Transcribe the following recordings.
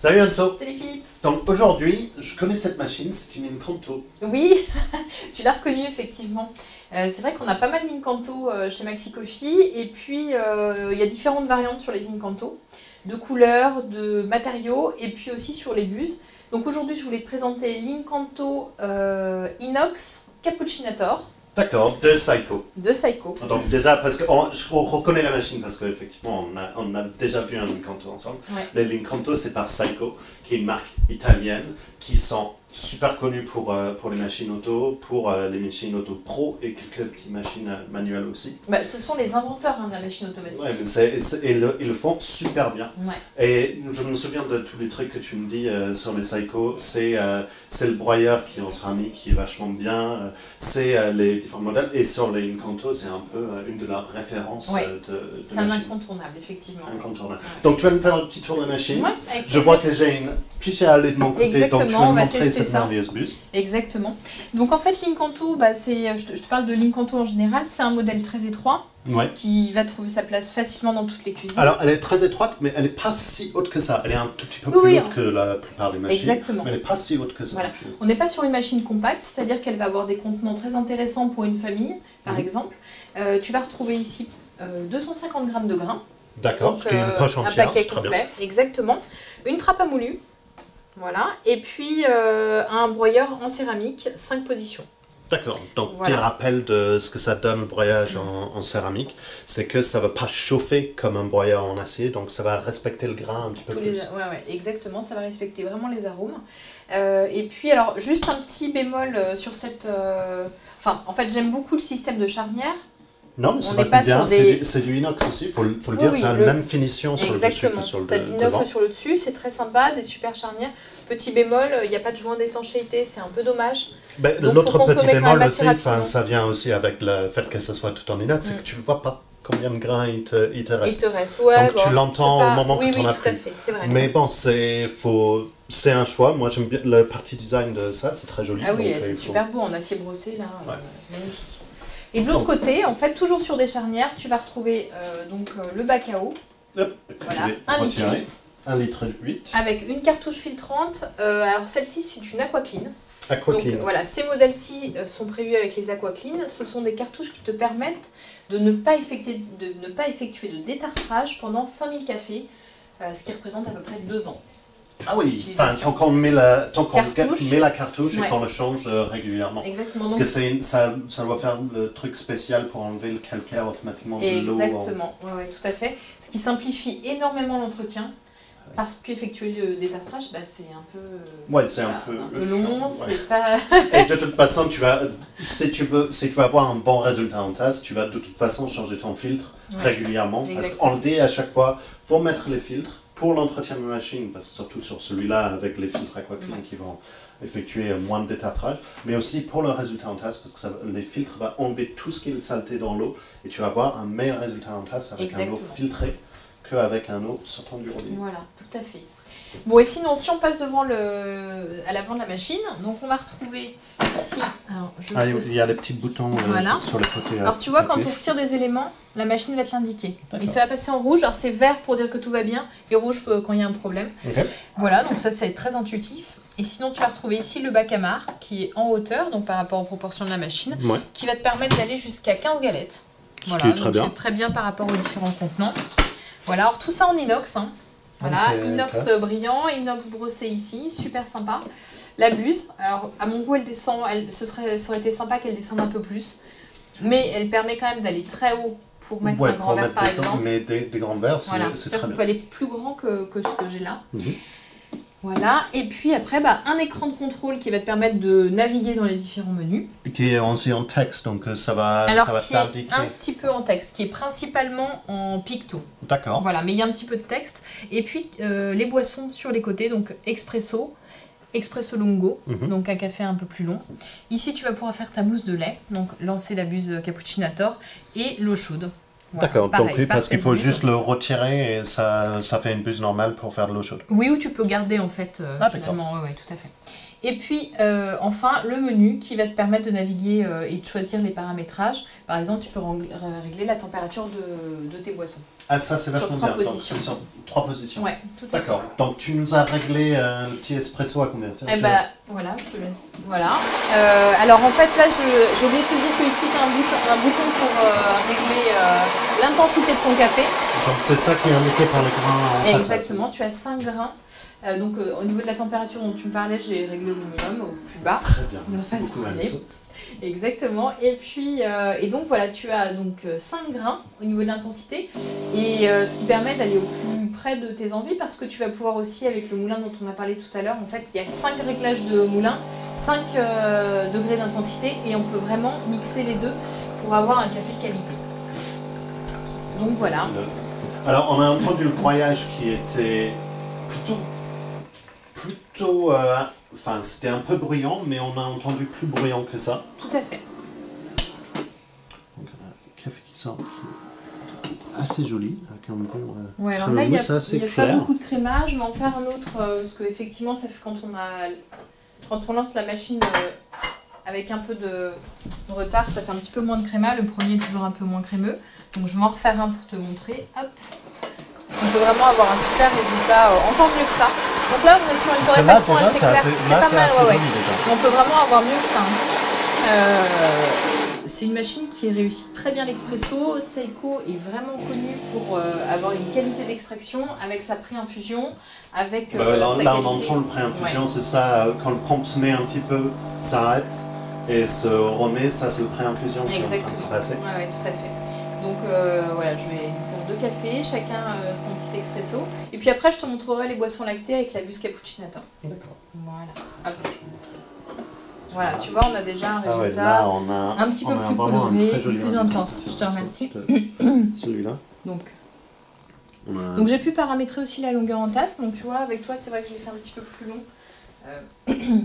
Salut Anso Salut Philippe Donc aujourd'hui, je connais cette machine, c'est une Incanto. Oui, tu l'as reconnu effectivement. Euh, c'est vrai qu'on a pas mal d'Incanto euh, chez Maxi Coffee et puis euh, il y a différentes variantes sur les Incanto, de couleurs, de matériaux et puis aussi sur les buses. Donc aujourd'hui je voulais te présenter l'Incanto Inox Cappuccinator D'accord, de Psycho. de Psycho. Donc déjà, parce qu'on on reconnaît la machine, parce qu'effectivement, on a, on a déjà vu un Incanto ensemble. Ouais. Mais l'Incanto, c'est par Psycho, qui est une marque italienne, qui sont super connus pour, euh, pour les machines auto, pour euh, les machines auto pro et quelques petites machines manuelles aussi. Bah, ce sont les inventeurs hein, de la machine automatique. Ouais, mais et le- ils le font super bien. Ouais. Et je me souviens de tous les trucs que tu me dis euh, sur les Psycho. C'est c'est le broyeur qui est en céramique qui est vachement bien. c'est les différents modèles. Et sur les Incanto, c'est un peu une de leurs références Ouais. de, de C'est un incontournable effectivement. Incontournable. Donc tu vas me faire un petit tour de la machine. Je vois que j'ai une piche à aller de mon côté, donc tu Exactement, vas on me va montrer cette ça. merveilleuse buse. Exactement. Donc en fait, l'Incanto, bah, c'est, je, te, je te parle de l'Incanto en général, c'est un modèle très étroit Ouais. qui va trouver sa place facilement dans toutes les cuisines. Alors elle est très étroite, mais elle n'est pas si haute que ça. Elle est un tout petit peu Oui, plus haute que la plupart des machines. Exactement. Mais elle n'est pas si haute que ça. Voilà. On n'est pas sur une machine compacte, c'est-à-dire qu'elle va avoir des contenants très intéressants pour une famille, par Mhm. exemple. Euh, tu vas retrouver ici euh, 250 grammes de grains. D'accord, Donc, ce qui est une euh, poche un entière, paquet c'est très bien. complet, exactement. Une trappe à moulu, voilà. Et puis euh, un broyeur en céramique, 5 positions. D'accord. Donc, Voilà. tes rappels de ce que ça donne le broyage en, en céramique, c'est que ça ne va pas chauffer comme un broyeur en acier, donc ça va respecter le grain un petit peu Tous plus. les, ouais, ouais, exactement, ça va respecter vraiment les arômes. Euh, et puis, alors, juste un petit bémol euh, sur cette. euh, Enfin, en fait, j'aime beaucoup le système de charnière. Non, mais c'est pas bien. C'est du, inox aussi, il faut, le- faut le Oui, dire, oui, c'est la le- même finition sur le dessus Exactement. que sur le Tu as de- l'inox sur le dessus, c'est très sympa, des super charnières. Petit bémol, il n'y a pas de joint d'étanchéité, c'est un peu dommage. Ben, L'autre petit bémol aussi, ça vient aussi avec le fait que ça soit tout en inox, c'est Mm. que tu ne vois pas combien de grains il te, il te Il reste. te reste, ouais. Donc, tu l'entends au moment que oui, as à plus. fait, c'est vrai. Mais bon, c'est faut- un choix. Moi, j'aime bien le parti design de ça, c'est très joli. Ah oui, euh, c'est super beau en acier brossé là, euh, magnifique. Et de l'autre côté, en fait, toujours sur des charnières, tu vas retrouver euh, donc euh, le bac à eau, Hop, que je voilà, vais 1 litre retirer. 8, 1 litre 8. avec une cartouche filtrante. Euh, alors celle-ci, c'est une Aquaclean. Aqua Donc voilà, ces modèles-ci sont prévus avec les Aquaclean. Ce sont des cartouches qui te permettent de ne pas effectuer de, ne pas effectuer de détartrage pendant 5000 cafés, ce qui représente à peu près 2 ans. Ah oui, enfin, tant qu'on met la, tant qu'on Cartouche. met la cartouche et qu'on le change euh, régulièrement. Exactement. Parce que c'est ça, ça doit faire le truc spécial pour enlever le calcaire automatiquement de l'eau. en- Exactement, ouais, ouais, tout à fait. Ce qui simplifie énormément l'entretien. Parce qu'effectuer le détartrage, bah, c'est un peu, Ouais, c'est un peu, long, c'est pas... Et de toute façon, tu vas, si tu veux, si tu veux avoir un bon résultat en tasse, tu vas de toute façon changer ton filtre régulièrement. Parce qu'on le dit à chaque fois, faut mettre les filtres pour l'entretien de la machine, parce que surtout sur celui-là, avec les filtres AquaClean qui vont effectuer moins de détartrage, mais aussi pour le résultat en tasse, parce que ça, les filtres vont enlever tout ce qui est saleté dans l'eau, et tu vas avoir un meilleur résultat en tasse avec un eau filtrée qu'avec un eau sortant du robinet. Voilà, tout à fait. Bon, et sinon, si on passe devant le... à l'avant de la machine, donc on va retrouver ici... Alors, je Ah, il y a les petits boutons euh, Voilà. sur les côtés. euh, Alors tu vois, quand on retire des éléments, la machine va te l'indiquer. Et ça va passer en rouge. Alors c'est vert pour dire que tout va bien et rouge euh, quand il y a un problème. Voilà, donc ça c'est très intuitif. Et sinon tu vas retrouver ici le bac à marre qui est en hauteur, donc par rapport aux proportions de la machine, Ouais. qui va te permettre d'aller jusqu'à 15 galettes. Ce Voilà, qui est très donc bien. c'est très bien par rapport aux différents contenants. Voilà, alors tout ça en inox. hein. Voilà, c'est inox clair. brillant, inox brossé ici, super sympa. La buse, alors à mon goût elle descend, elle, ce serait, ça aurait été sympa qu'elle descende un peu plus, mais elle permet quand même d'aller très haut pour mettre Ouais, un grand verre par exemple. Mais des, des grands verres, c'est Voilà, très qu'on bien. peut aller plus grand que, que ce que j'ai là. Mhm. Voilà, et puis après, bah, un écran de contrôle qui va te permettre de naviguer dans les différents menus. Qui est aussi en texte, donc euh, ça va, Alors, ça va qui est t'indiquer. un petit peu en texte, qui est principalement en picto. D'accord. Voilà, mais il y a un petit peu de texte. Et puis euh, les boissons sur les côtés, donc expresso, expresso lungo, Mhm. donc un café un peu plus long. Ici, tu vas pouvoir faire ta mousse de lait, donc lancer la buse cappuccinator et l'eau chaude. D'accord, donc oui, parce qu'il faut 16 juste le retirer et ça, ça fait une buse normale pour faire de l'eau chaude. Oui, ou tu peux garder en fait, euh, Ah, finalement, ouais, tout à fait. Et puis, euh, enfin, le menu qui va te permettre de naviguer euh, et de choisir les paramétrages. Par exemple, tu peux régler la température de, de tes boissons. Ah, ça c'est vachement bien. Positions. c'est sur trois positions. Ouais, tout à fait. D'accord. Donc tu nous as réglé euh, le petit espresso à combien? Tiens, Eh je- ben voilà, je te laisse. Voilà. Euh, alors en fait là, je- j'ai oublié de te dire que ici tu as un bouton, un bouton pour régler l'intensité de ton café. C'est ça qui est indiqué par le grain en. Exactement, tu as 5 grains. Euh, donc euh, au niveau de la température dont tu me parlais, j'ai réglé au minimum, au plus bas. Très bien. Se. Anso. Exactement. Et puis euh, et donc voilà, tu as donc 5 grains au niveau de l'intensité et ce qui permet d'aller au plus près de tes envies parce que tu vas pouvoir aussi avec le moulin dont on a parlé tout à l'heure, en fait, il y a 5 réglages de moulin, 5 euh, degrés d'intensité et on peut vraiment mixer les deux pour avoir un café de qualité. Donc voilà. Alors on a entendu le broyage qui était plutôt... Plutôt... euh, Enfin c'était un peu bruyant, mais on a entendu plus bruyant que ça. Tout à fait. Donc on a le café qui sort qui est assez joli, avec un bon... euh, Ouais, alors là, il n'y a, y a pas beaucoup de crémage. Je vais en faire un autre euh, parce qu'effectivement, ça fait quand on, a, quand on lance la machine euh, avec un peu de retard, ça fait un petit peu moins de créma. Le premier est toujours un peu moins crémeux. Donc, je vais en refaire un pour te montrer. Hop. Parce qu'on peut vraiment avoir un super résultat, euh, encore mieux que ça. Donc là, on est sur une torréfaction assez c'est claire. C'est pas mal, ouais, ouais. On peut vraiment avoir mieux que ça. hein. Euh, c'est une machine qui réussit très bien l'expresso. Seiko est vraiment connu pour euh, avoir une qualité d'extraction avec sa pré-infusion, avec Bah, là, sa là, on entend le pré-infusion, c'est ça, euh, quand le pompe-nez un petit peu s'arrête et se remet, ça c'est le pré-infusion qui est en train de se Exactement. passer. Ouais, ouais, tout à fait. Donc euh, voilà, je vais vous faire deux cafés, chacun euh, son petit expresso. Et puis après, je te montrerai les boissons lactées avec la bus cappuccinator. D'accord. Voilà. Voilà, tu vois, on a déjà un Ah ouais, résultat. là on a un petit peu on a plus coloré, très joli plus intense. Je te remercie. Celui-là, Donc, a... Donc j'ai pu paramétrer aussi la longueur en tasse. Donc tu vois, avec toi, c'est vrai que je l'ai fait un petit peu plus long euh,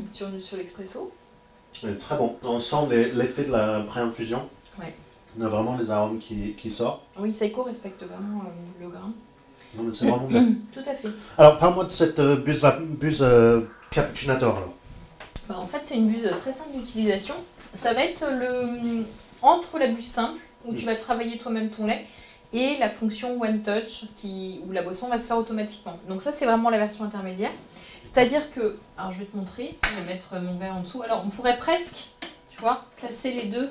sur, sur l'expresso. Est très bon. On sent l'effet de la pré-infusion. Ouais. On a vraiment les arômes qui, qui sortent. Oui, Seiko respecte vraiment euh, le grain. Non, mais c'est vraiment bien. Tout à fait. Alors parle-moi de cette euh, buse, buse euh, cappuccinator. alors. Bah, en fait, c'est une buse très simple d'utilisation. Ça va être le entre la buse simple, où tu vas travailler toi-même ton lait, et la fonction One Touch, qui, où la boisson va se faire automatiquement. Donc ça, c'est vraiment la version intermédiaire. C'est-à-dire que, alors je vais te montrer, je vais mettre mon verre en dessous. Alors on pourrait presque, tu vois, placer les deux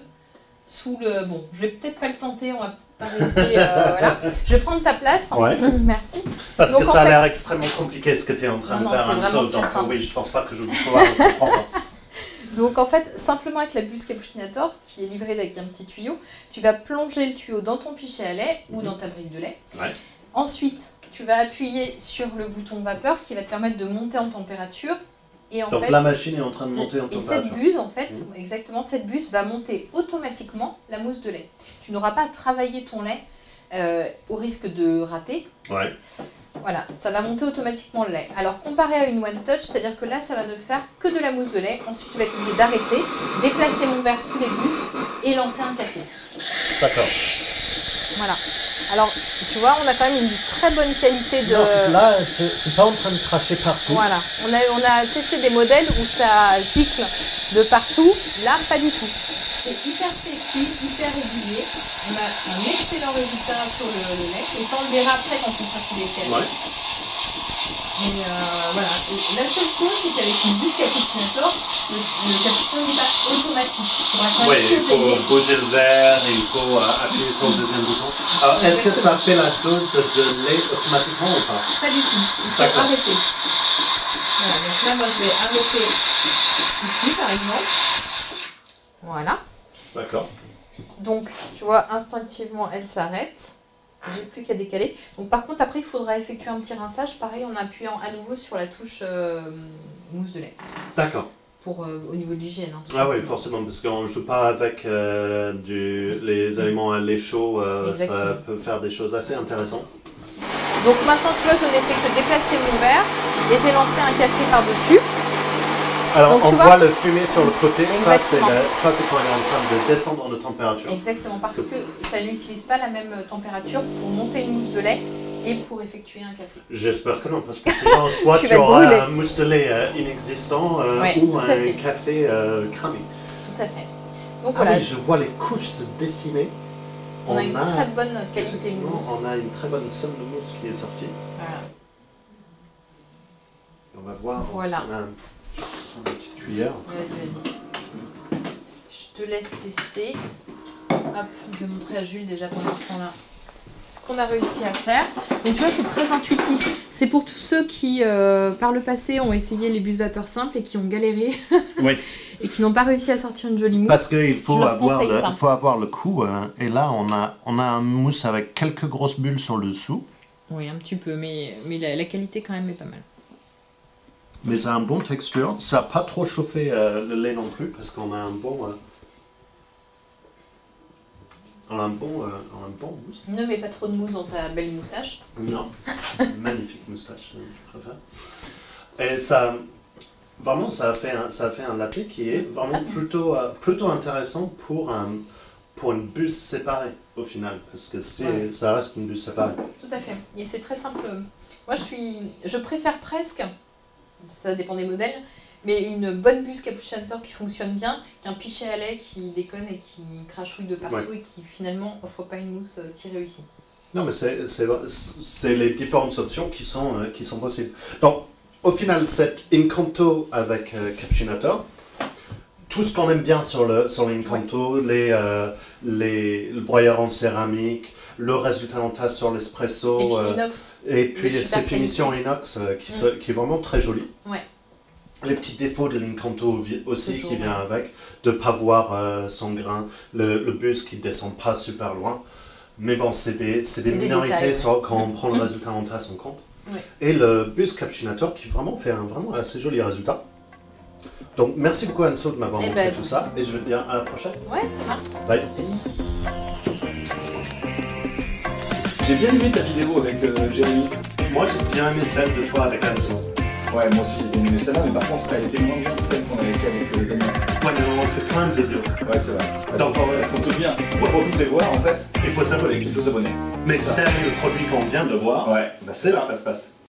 sous le... Bon, je vais peut-être pas le tenter, on va pas rester... euh, voilà. Je vais prendre ta place. Ouais. Merci. Parce Donc, que ça a fait- l'air extrêmement compliqué ce que tu es en train Non, de non, faire, donc simple. oui, je pense pas que je vais pouvoir le comprendre. Donc en fait, simplement avec la buse cappuccinator, qui est livrée avec un petit tuyau, tu vas plonger le tuyau dans ton pichet à lait ou Mhm. dans ta brique de lait. Ouais. Ensuite, tu vas appuyer sur le bouton vapeur qui va te permettre de monter en température. Et en Donc fait, la machine est en train de monter en et cette température. buse, en fait, Mhm. exactement, cette buse va monter automatiquement la mousse de lait. Tu n'auras pas à travailler ton lait euh, au risque de rater. Ouais. Voilà, ça va monter automatiquement le lait. Alors comparé à une One Touch, c'est-à-dire que là, ça va ne faire que de la mousse de lait. Ensuite, tu vas être obligé d'arrêter, déplacer mon verre sous les buses et lancer un café. D'accord. Voilà. Alors, tu vois, on a quand même une très bonne qualité de... Non, là, c'est pas en train de cracher partout. Voilà, on a, on a testé des modèles où ça gicle de partout. Là, pas du tout. C'est hyper précis, hyper régulier. On a un excellent résultat sur le, le lait. Et ça, on le verra après quand on fera tous les tests. Ouais. Mais euh, voilà. Et la seule chose, c'est qu'avec une buse cappuccinator, le, le cappuccino n'est pas automatique. Oui, il faut bouger le verre, il faut euh, appuyer sur le deuxième bouton. Alors, est-ce que ça fait la chose de lait automatiquement ou pas? Pas du tout. Il faut D'accord. arrêter. Voilà, donc là, moi, je vais arrêter ici, par exemple. Voilà. D'accord. Donc, tu vois, instinctivement, elle s'arrête. J'ai plus qu'à décaler. Donc, par contre, après, il faudra effectuer un petit rinçage, pareil, en appuyant à nouveau sur la touche euh, mousse de lait, D'accord. Pour, euh, au niveau de l'hygiène. hein, Ah oui, forcément, parce qu'on ne joue pas avec euh, du, les aliments à lait chaud, euh, ça peut faire des choses assez intéressantes. Donc, maintenant, tu vois, je n'ai fait que déplacer mon verre et j'ai lancé un café par-dessus. Alors, Donc, on voit, le fumet sur le côté, ça c'est Exactement. le- ça, c'est quand il est en train de descendre de température. Exactement, parce que ça n'utilise pas la même température pour monter une mousse de lait et pour effectuer un café. J'espère que non, parce que sinon, soit Tu tu, auras brûler. un mousse de lait euh, inexistant euh, Ouais, ou un café euh, cramé. Tout à fait. Donc Ah voilà, oui, je vois les couches se dessiner. On, a une a- très bonne qualité de mousse. On a une très bonne somme de mousse qui est sortie. Voilà. On va voir. Voilà. si On a un- une petite cuillère. Vas-y, vas-y. Je te laisse tester. Hop, je vais montrer à Jules déjà pendant ce temps-là ce qu'on a réussi à faire. Donc tu vois, c'est très intuitif. C'est pour tous ceux qui, euh, par le passé, ont essayé les bus vapeur simples et qui ont galéré Oui. et qui n'ont pas réussi à sortir une jolie mousse. Parce qu'il faut, avoir le- ça. il faut avoir le coup. euh, et là, on a, on a un mousse avec quelques grosses bulles sur le dessous. Oui, un petit peu, mais, mais la, la qualité quand même est pas mal. Mais ça a une bonne texture. Ça n'a pas trop chauffé euh, le lait non plus. Parce qu'on a un bon. euh, on a un bon, euh, bon mousse. Ne mets pas trop de mousse dans ta belle moustache. Non. Magnifique moustache, euh, je préfère. Et ça, vraiment, ça a fait un, ça a fait un latte qui est vraiment plutôt, euh, plutôt intéressant pour, un, pour une buse séparée au final, parce que Ouais. ça reste une buse séparée. Tout à fait. Et c'est très simple. Moi, je suis, je préfère presque, ça dépend des modèles, mais une bonne buse cappuccinator qui fonctionne bien qu'un pichet à lait qui déconne et qui crachouille de partout et qui finalement offre pas une mousse euh, si réussie. Non, mais c'est, les différentes options qui sont, euh, qui sont possibles. Donc, au final, cette Incanto avec euh, Cappuccinator, tout ce qu'on aime bien sur le sur l'Incanto, les, euh, les, le broyeur en céramique, le résultat en tasse sur l'espresso, et puis et puis ces finitions inox euh, qui, se- qui est vraiment très joli. Ouais. Les petits défauts de l'Incanto aussi Toujours, qui vient avec, de ne pas voir euh, son grain, le, le bus qui descend pas super loin. Mais bon, c'est des, c'est des minorités sur- quand on prend le Mhm. résultat en tasse en compte. Ouais. Et le bus cappuccinator qui vraiment fait un vraiment assez joli résultat. Donc merci beaucoup Anso de m'avoir Eh montré ben, tout ça et je vais te dire à la prochaine. Ouais, ça marche. Bye. J'ai bien aimé ta vidéo avec euh, Jérémy. Moi j'ai bien aimé celle de toi avec Anso. Ouais, moi aussi j'ai bien aimé celle-là, mais par contre, elle était moins bien que celle qu'on avait fait avec euh, Damien. Ouais, mais on fait plein de vidéos. Ouais, c'est vrai. Elles, sont, ouais. elles sont toutes bien. Pour toutes les voir, en fait, Il faut s'abonner. il faut s'abonner. Mais si t'as aimé le produit qu'on vient de voir, Ouais, bah c'est là que ça se passe.